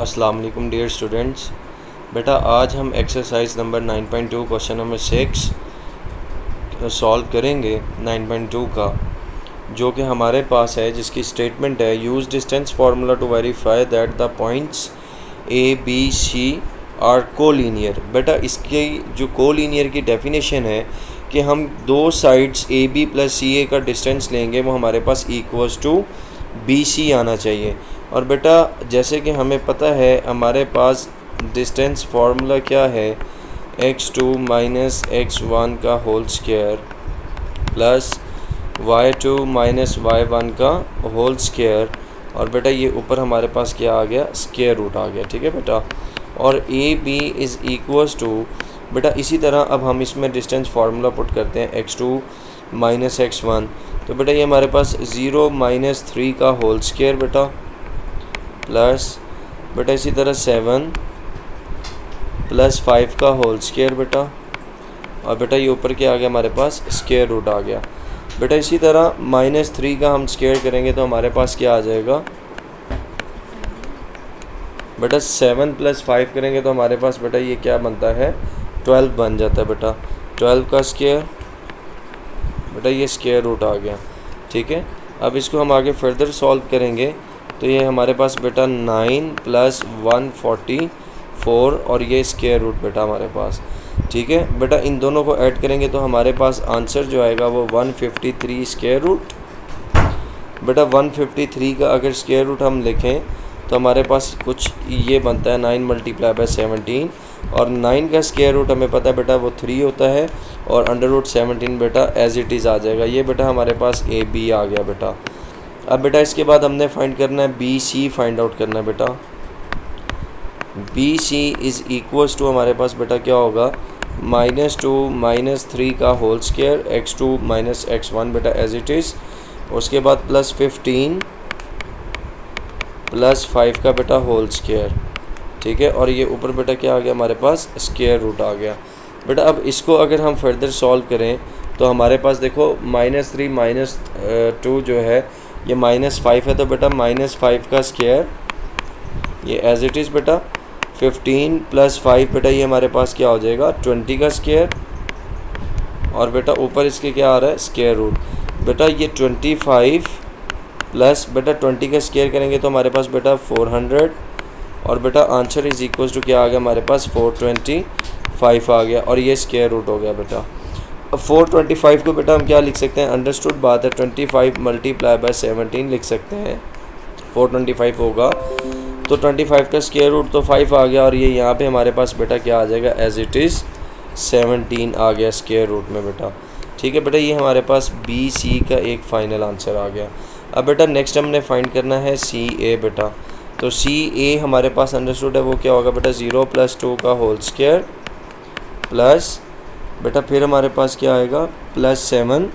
अस्सलाम वालेकुम dear students बेटा, आज हम exercise number 9.2 question number six solve करेंगे 9.2 का, जो कि हमारे पास है, जिसकी स्टेटमेंट है use distance formula to verify that the points A B C are collinear बेटा, इसकी जो कोलिनियर की डेफिनेशन है, कि हम दो sides A B plus C A का डिस्टेंस लेंगे, वो हमारे पास इक्वल्स टू बी सी आना चाहिए। और बेटा, जैसे कि हमें पता है, हमारे पास डिस्टेंस फार्मूला क्या है? X two minus x one का whole square plus y two minus y one का होल स्क्वायर और बेटा, ये ऊपर हमारे पास क्या आ गया? स्केयर रूट आ गया, ठीक है बेटा? और A B is equals to बेटा, इसी तरह अब हम इसमें डिस्टेंस फार्मूला पुट करते हैं। X two minus x one तो बेटा ये हमारे पास ज़ीरो माइनस थ्री का होल स्क्वायर बेटा प्लस बेटा इसी तरह सेवन प्लस फाइव का होल स्केयर बेटा, और बेटा ये ऊपर क्या आ गया हमारे पास स्केयर रूट आ गया। बेटा इसी तरह माइनस थ्री का हम स्केयर करेंगे तो हमारे पास क्या आ जाएगा? बेटा सेवन प्लस फाइव करेंगे तो हमारे पास बेटा ये क्या बनता है? ट्वेल्व बन जाता है बेटा। ट्वेल्व का स्केयर बेटा ये स्केयर रूट आ गया, ठीक है? अब इसको हम आगे फर्दर सॉल्व करेंगे। तो ये हमारे पास बेटा nine plus one forty four और ये स्केयर रूट बेटा हमारे पास, ठीक है? बेटा इन दोनों को ऐड करेंगे तो हमारे पास आंसर जो आएगा वो one fifty three square root बेटा वन फिफ्टी थ्री का अगर स्केयर रूट हम लिखें तो हमारे पास कुछ ये बनता है नाइन मल्टीप्लाई बाय सेवनटीन और नाइन का स्केयर रूट हमें पता है बेटा वो थ्री होता है और अंडर रूट सेवनटीन बेटा एज इट इज़ आ जाएगा। ये बेटा हमारे पास ए बी आ गया बेटा। अब बेटा इसके बाद हमने फाइंड करना है बी सी फाइंड आउट करना है बेटा। B C is equals to हमारे पास बेटा क्या होगा? माइनस टू माइनस थ्री का whole square x two minus x one बेटा एज इट इज़ उसके बाद प्लस फिफ्टीन प्लस फाइव का बेटा होल स्केयर ठीक है? और ये ऊपर बेटा क्या आ गया हमारे पास? स्केयर रूट आ गया। बेटा, अब इसको अगर हम फर्दर सॉल्व करें तो हमारे पास देखो माइनस थ्री माइनस टू जो है, ये माइनस फाइव है तो बेटा माइनस फाइव का स्केयर ये एज इट इज़ बेटा फिफ्टीन प्लस फाइव बेटा ये हमारे पास क्या हो जाएगा? ट्वेंटी का स्केयर और बेटा ऊपर इसके क्या आ रहा है? स्केयर रूट बेटा ये ट्वेंटी फाइव प्लस बेटा ट्वेंटी का स्केयर करेंगे तो हमारे पास बेटा फोर हंड्रेड और बेटा आंसर इज़ इक्वल टू क्या आ गया हमारे पास? फोर ट्वेंटी फाइव आ गया और ये स्केयर रूट हो गया बेटा। फोर ट्वेंटी फाइव को बेटा हम क्या लिख सकते हैं? अंडरस्टूड बात है twenty five multiply by seventeen लिख सकते हैं। फोर ट्वेंटी फाइव होगा। तो ट्वेंटी फाइव का स्केयर रूट तो फाइव आ गया और ये यहाँ पे हमारे पास बेटा क्या आ जाएगा? एज इट इज़ सेवनटीन आ गया स्केयर रूट में बेटा। ठीक है बेटा, ये हमारे पास बी सी का एक फ़ाइनल आंसर आ गया। अब बेटा नेक्स्ट हमने फाइंड करना है सी ए बेटा। तो सी ए हमारे पास अंडरस्टूड है, वो क्या होगा बेटा? ज़ीरो प्लस टू का होल स्केयर प्लस बेटा फिर हमारे पास क्या आएगा? प्लस सेवन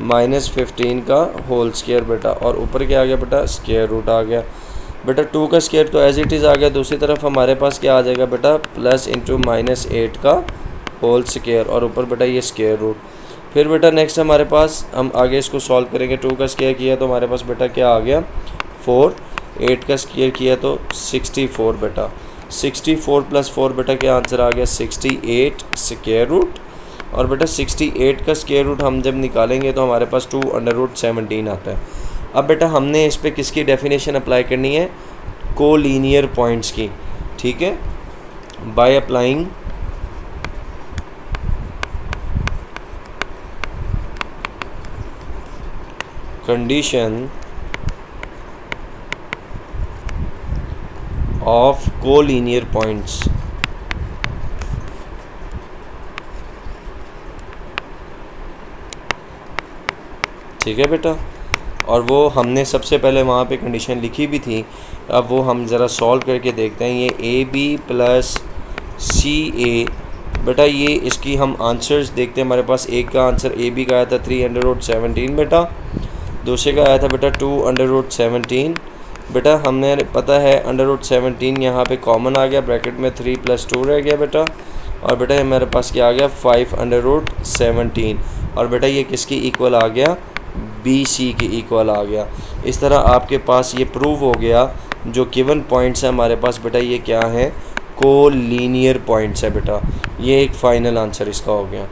माइनस फिफ्टीन का होल स्केयर बेटा। और ऊपर क्या आ गया बेटा? स्केयर रूट आ गया। बेटा टू का स्केयर तो एज इट इज़ आ गया। दूसरी तरफ़ हमारे पास क्या आ जाएगा बेटा? प्लस इंटू माइनस एट का होल स्केयर और ऊपर बेटा ये स्केयर रूट फिर बेटा नेक्स्ट हमारे पास हम आगे इसको सॉल्व करेंगे। टू का स्केयर किया तो हमारे पास बेटा क्या आ गया? फोर एट का स्केयर किया तो सिक्सटी फोर बेटा। सिक्सटी फोर प्लस फोर बेटा क्या आंसर आ गया सिक्सटी एट स्केयर रूट और बेटा सिक्सटी एट का स्केयर रूट हम जब निकालेंगे तो हमारे पास टू अंडर रूट सेवनटीन आता है। अब बेटा हमने इस पर किसकी डेफिनेशन अप्लाई करनी है? को लीनियर पॉइंट्स की। ठीक है? By applying condition of collinear points. ठीक है बेटा? और वो हमने सबसे पहले वहाँ पे कंडीशन लिखी भी थी। अब वो हम ज़रा सॉल्व करके देखते हैं। ये ए बी प्लस सी ए बेटा, ये इसकी हम आंसर्स देखते हैं। हमारे पास एक का आंसर ए बी का आया था थ्री अंडर रोड सेवनटीन बेटा। दूसरे का आया था बेटा टू अंडर रोड सेवनटीन बेटा, हमने पता है अंडर रूट सेवनटीन यहाँ पर कॉमन आ गया ब्रैकेट में थ्री प्लस टू रह गया बेटा। और बेटा, ये मेरे पास क्या आ गया? फाइव अंडर रूट सेवनटीन और बेटा, ये किसकी इक्वल आ गया? बी सी की इक्वल आ गया। इस तरह आपके पास ये प्रूव हो गया, जो गिवन पॉइंट्स हैं हमारे पास, बेटा, ये क्या है? को लीनियर पॉइंट्स है बेटा। ये एक फ़ाइनल आंसर इसका हो गया।